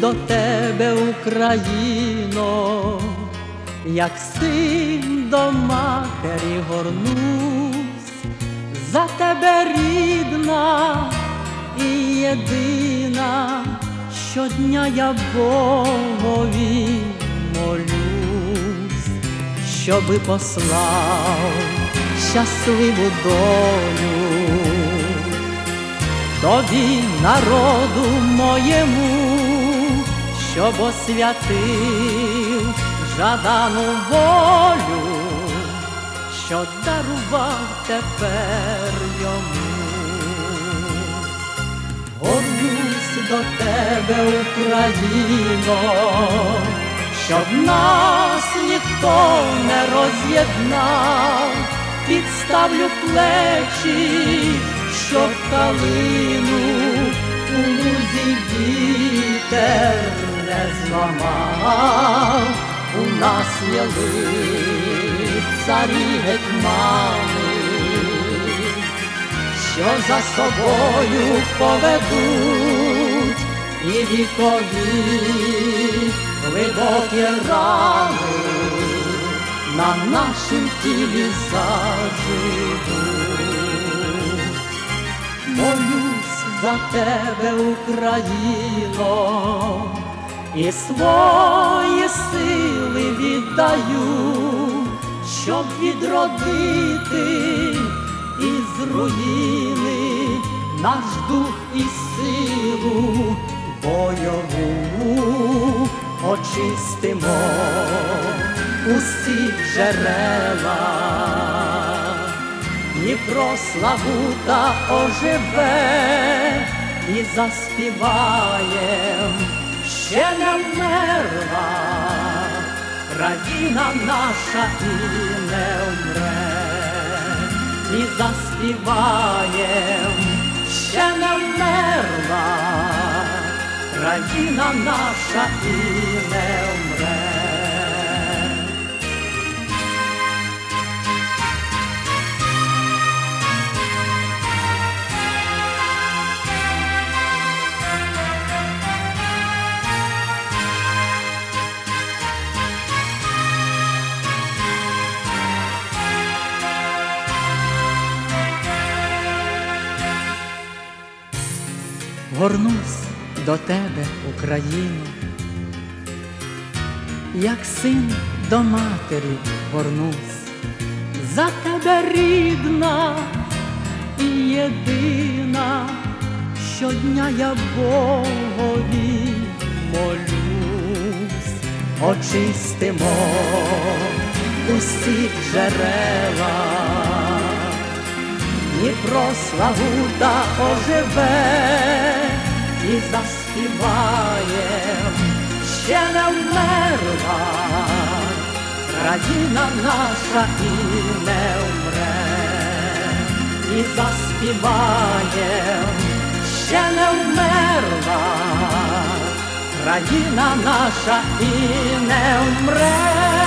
до тебе, Україно, як син до матері горнусь, за тебе рідна і єдина, щодня я Богові молюсь, щоби послав щасливу долю. Тобі, народу моєму, щоб освятив жадану волю, що дарував тепер йому. Горнусь до тебе, Україно, щоб нас ніхто не роз'єднав, підставлю плечі щоб калину у лузі вітер не зламав, у нас є царі гетьмани, що за собою поведуть. І вікові глибокі рани на нашім тілі заживуть. Молюсь за тебе, Україно, і свої сили віддаю, щоб відродити із руїни наш дух і силу бойову очистимо усі джерела. Дніпро славута оживе і заспіваєм, ще не вмерла, країна наша і не вмре, і заспіваєм, ще не вмерла, країна наша і не вмре. Горнусь до тебе, Україно, як син до матері горнусь, за тебе рідна і єдина, щодня я Богові молюсь, очистимо усі джерела. Дніпро славута оживе і заспіваєм, ще не вмерла, країна наша і не вмре, і заспіваєм, ще не вмерла, країна наша і не вмре.